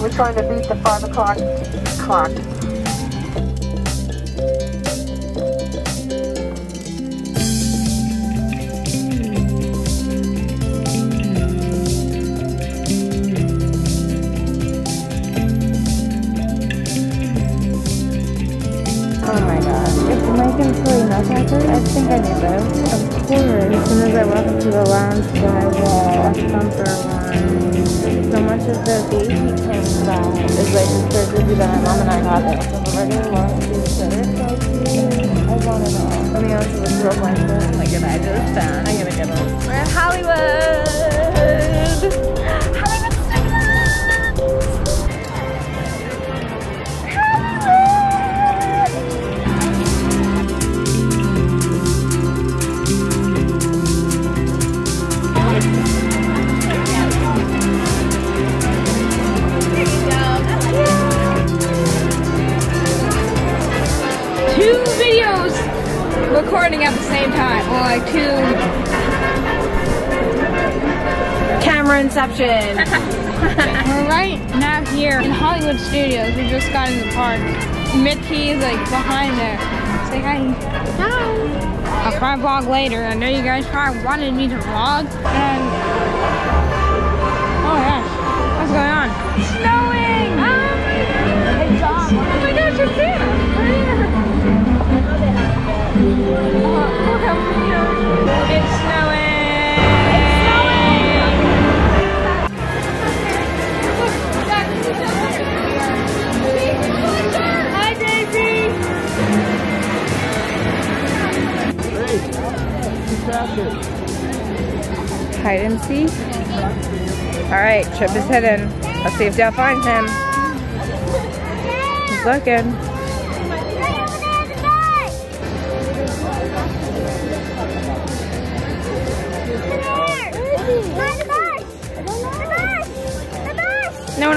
We're trying to beat the 5 o'clock clock. Oh my gosh. It's Megan Chili Nutcracker? I think I knew this. Of course. As soon as I walk into the lounge, I will bumper one. So much of the VIP thing that is like so busy that my mom and I got it. So the regular lounge is so cute. I want it all. Let me also look real blanket. Look at that. I just found. I'm gonna get it. We're in Hollywood. Hollywood time. Or like two. Camera inception. We're right now here in Hollywood Studios. We just got in the park. Mickey is like behind there. Say hi. Hi. I'll probably vlog later. I know you guys probably wanted me to vlog. And oh gosh, what's going on? It's snowing. Oh my god. Oh my gosh, it's Santa. Hide and seek. All right, Chip is hidden. Let's see if Dale finds him. He's looking.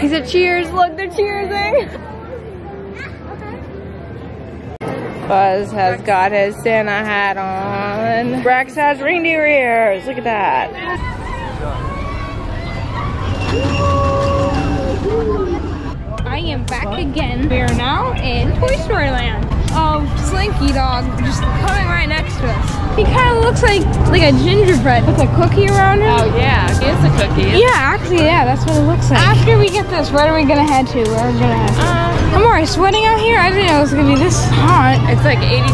He said cheers. Look, they're cheersing. Buzz has got his Santa hat on. Rex has reindeer ears. Look at that. I am back again. We are now in Toy Story Land. Oh, Slinky Dog just coming right next to us. He kind of looks like like a gingerbread with a cookie around him. Oh yeah, it's a cookie. Yeah, actually, yeah, that's what it looks like. After we get this, where are we gonna head to? Where are we gonna head to? Um, I'm already sweating out here. I didn't know it was gonna be this hot. it's like 82.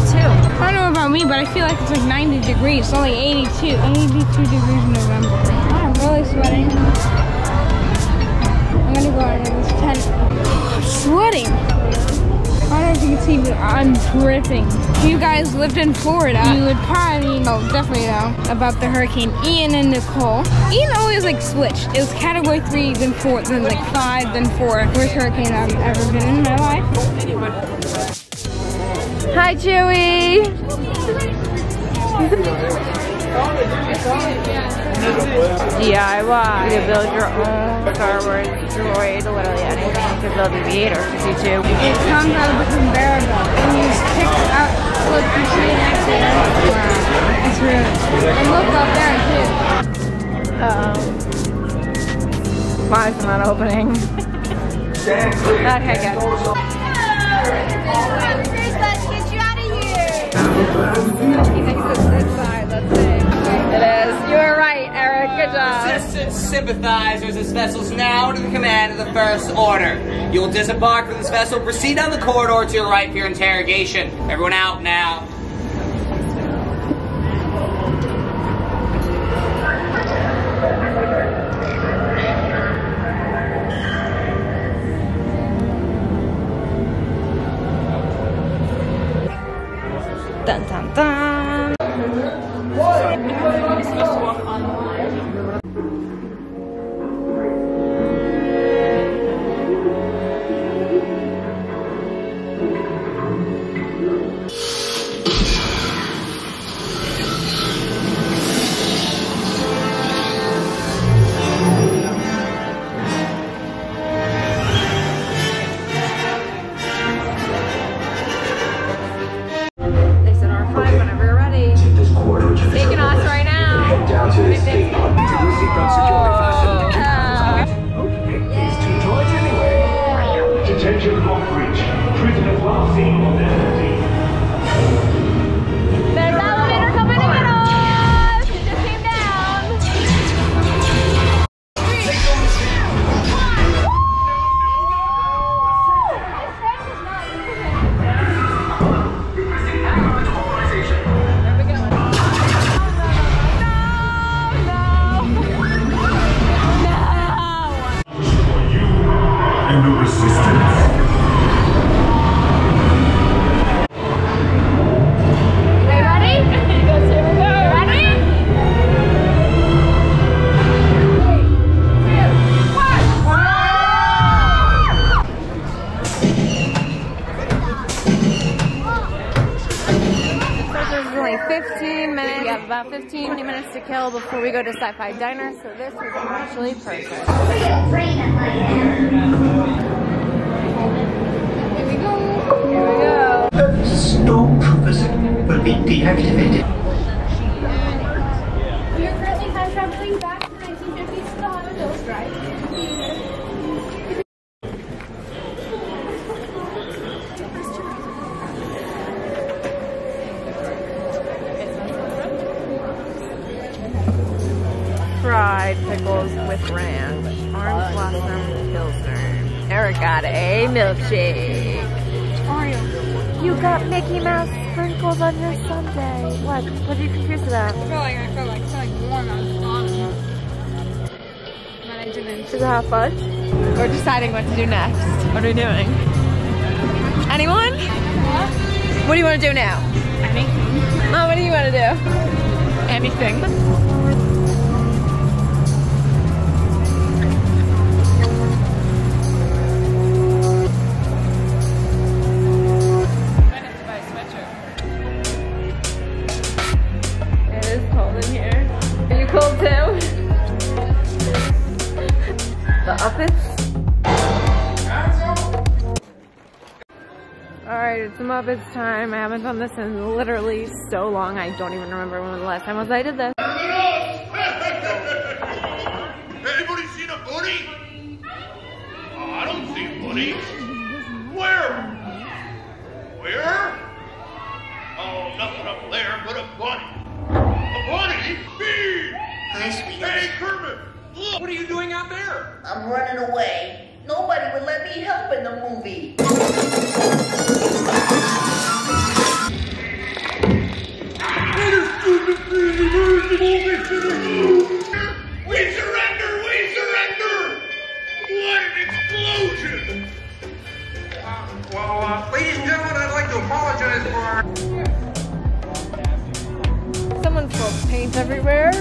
I don't know about me, but I feel like it's like 90 degrees. It's only 82. 82 degrees in November. I'm really sweating. I'm gonna go out of this tent. I'm sweating. Can see, I'm dripping. If you guys lived in Florida, you would probably know, definitely know about the hurricane Ian and Nicole. Ian always like switched. It was category three, then four, then like five, then four. Worst hurricane I've ever been in my life. Hi, Chewie. DIY. You can build your own Star Wars droid, literally anything. You can build BB-8 or C2. It comes out of the conveyor belt. And you just pick out, look, you see it next to it. Wow. It's really, and look up there too. Uh-oh. Mine's not opening. okay, good. It is. You were right, Job. Resistance sympathizers, this vessel's now under the command of the First Order. You will disembark from this vessel, proceed down the corridor to your right for your interrogation. Everyone out now. We go to Sci-Fi Diner, so this is actually perfect. Here we go. Here we go. Stormtroopers will be deactivated. Pickles with ranch. Orange blossom pilsner. Eric got a milkshake. Oreo. You got Mickey Mouse sprinkles on your sundae. What? What are you confused about? I feel like I feel like I feel like warm on the bottom. But I didn't. Should we have fun? We're deciding what to do next. What are we doing? Anyone? What do you want to do now? Anything. Mom, what do you want to do? Anything. Alright, it's time. I haven't done this in literally so long. I don't even remember when the last time was I did this. Anybody seen a bunny? Oh, I don't see a bunny. Where? Where? Oh, nothing up there but a bunny. A bunny? Me! Hi, sweetie. Hey, Kermit! Look! What are you doing out there? I'm running away. Nobody would let me help in the movie. Paint everywhere.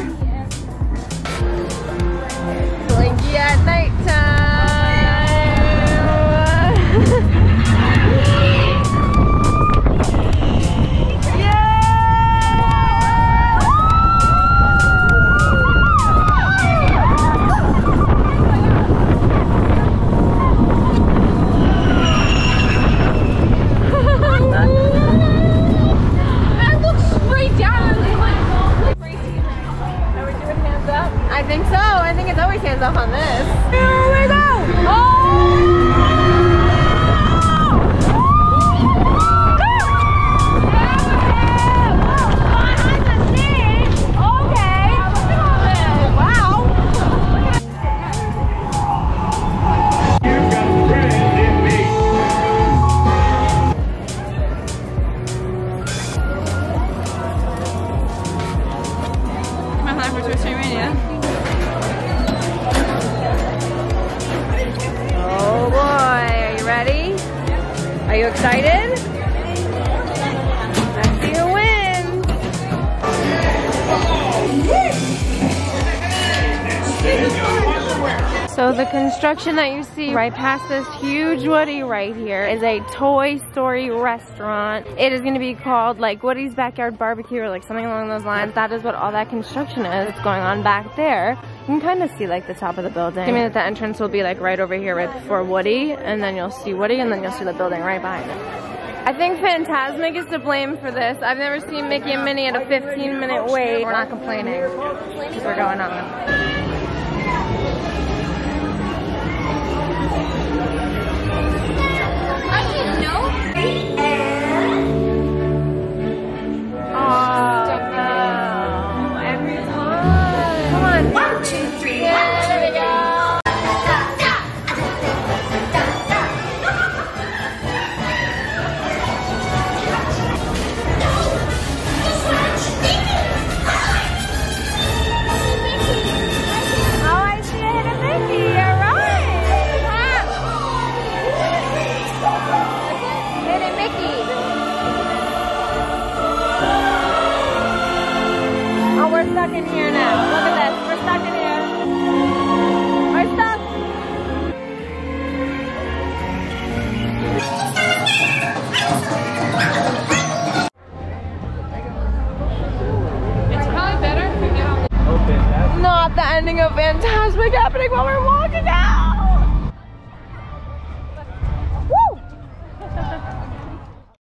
You excited? So the construction that you see right past this huge Woody right here is a Toy Story restaurant. It is going to be called like Woody's Backyard Barbecue or like something along those lines. That is what all that construction is. It's going on back there. You can kind of see like the top of the building. I mean that the entrance will be like right over here right before Woody and then you'll see Woody and then you'll see the building right behind it. I think Fantasmic is to blame for this. I've never seen Mickey and Minnie at a 15 minute wait. We're not complaining because we're going on.